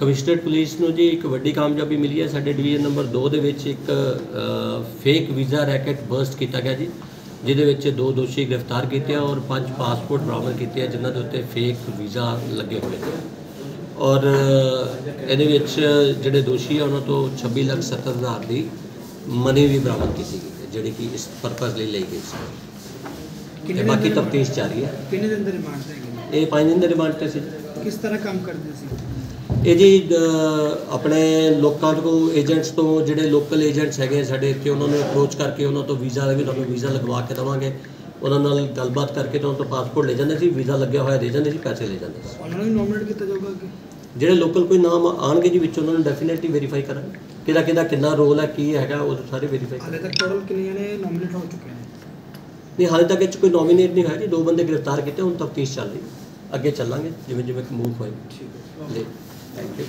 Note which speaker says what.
Speaker 1: Commissionerate police ਨੂੰ ਜੀ ਇੱਕ ਵੱਡੀ ਕਾਮਯਾਬੀ ਮਿਲੀ ਹੈ। ਸਾਡੇ ਡਿਵੀਜ਼ਨ ਨੰਬਰ 2 ਦੇ ਵਿੱਚ ਇੱਕ ਫੇਕ ਵੀਜ਼ਾ ਰੈਕਟ ਬਰਸਟ ਕੀਤਾ ਗਿਆ ਜੀ, ਜਿਹਦੇ ਵਿੱਚ ਦੋ ਦੋਸ਼ੀ ਗ੍ਰਿਫਤਾਰ ਕੀਤੇ ਔਰ ਪੰਜ ਪਾਸਪੋਰਟ ਬਰਾਮਦ ਕੀਤੇ ਆ, ਜਿਨ੍ਹਾਂ ਦੇ ਉੱਤੇ ਫੇਕ ਵੀਜ਼ਾ ਲੱਗੇ ਹੋਏ ਨੇ। ਔਰ ਇਹਦੇ ਵਿੱਚ ਜਿਹੜੇ ਦੋਸ਼ੀ ਆ, ਉਹਨਾਂ ਤੋਂ 26 ਲੱਖ 70 ਹਜ਼ਾਰ ਦੀ ਮਨੀ ਵੀ ਬਰਾਮਦ ਕੀਤੀ ਗਈ ਹੈ, ਜਿਹੜੀ ਕਿ ਇਸ ਪਰਪਸ ਲਈ ਲਈ ਗਈ ਸੀ। ਤੇ ਬਾਕੀ ਤਫਤੀਸ਼ ਜਾਰੀ ਹੈ।
Speaker 2: ਕਿੰਨੇ ਦਿਨ ਦੇ ਰਿਮਾਂਡ ਤੇ?
Speaker 1: ਇਹ ਪੰਜ ਦਿਨ ਦੇ ਰਿਮਾਂਡ ਤੇ ਸੀ।
Speaker 2: ਕਿਸ ਤਰ੍ਹਾਂ ਕੰਮ ਕਰਦੇ ਸੀ?
Speaker 1: ਇਹ ਜੀ ਆਪਣੇ ਲੋਕਾਂ ਤੋਂ ਏਜੰਟਸ ਤੋਂ ਜਿਹੜੇ ਲੋਕਲ ਏਜੰਟਸ ਹੈਗੇ ਸਾਡੇ ਇੱਥੇ ਉਹਨਾਂ ਨੂੰ ਅਪਰੋਚ ਕਰਕੇ ਉਹਨਾਂ ਤੋਂ ਵੀਜ਼ਾ ਵੀ ਤੁਹਾਨੂੰ ਵੀਜ਼ਾ ਲਗਵਾ ਕੇ ਦੇਵਾਂਗੇ। ਉਹਨਾਂ ਨਾਲ ਗੱਲਬਾਤ ਕਰਕੇ ਤਾਂ ਉਹਨਾਂ ਤੋਂ ਪਾਸਪੋਰਟ ਲੈ ਜਾਂਦੇ ਸੀ ਵੀਜ਼ਾ ਲੱਗਿਆ ਹੋਇਆ ਦੇ ਜਾਂਦੇ ਸੀ ਪੈਸੇ ਲੈ ਜਾਂਦੇ ਸੀ।
Speaker 2: ਉਹਨਾਂ ਨੂੰ ਨੋਮੀਨੇਟ ਕੀਤਾ ਜਾਊਗਾ
Speaker 1: ਜਿਹੜੇ ਲੋਕਲ ਕੋਈ ਨਾਮ ਆਣਗੇ ਜੀ ਵਿੱਚ ਉਹਨਾਂ ਨੂੰ ਡੈਫੀਨਿਟਲੀ ਵੈਰੀਫਾਈ ਕਰਾਂਗੇ। ਕਿਹਦਾ ਕਿਹਦਾ ਕਿੰਨਾ ਰੋਲ ਹੈ ਕੀ ਹੈਗਾ ਉਹ ਸਾਰੇ ਵੈਰੀਫਾਈ
Speaker 2: ਹਾਲੇ ਤੱਕ ਟੋਟਲ ਕਿੰਨੀਆਂ ਨੇ ਨੋਮੀਨੇਟ ਹੋ ਚੁੱਕੇ ਨੇ?
Speaker 1: ਨਹੀਂ ਹਾਲੇ ਤੱਕ ਇਹ 'ਚ ਕੋਈ ਨੋਮੀਨੇਟ ਨਹੀਂ ਹੋਇਆ ਜੀ। ਦੋ ਬੰਦੇ ਗ੍ਰਿਫਤਾਰ ਕੀਤੇ ਹੁਣ ਤਫਤੀਸ਼ ਚੱਲ ਰਹੀ। ਹੈ। ਅੱਗੇ ਚੱਲਾਂਗੇ ਜਿਵੇਂ ਜਿਵੇਂ ਮੂਵ ਹੋਏ
Speaker 2: ਠੀਕ ਹੈ।
Speaker 1: Thank you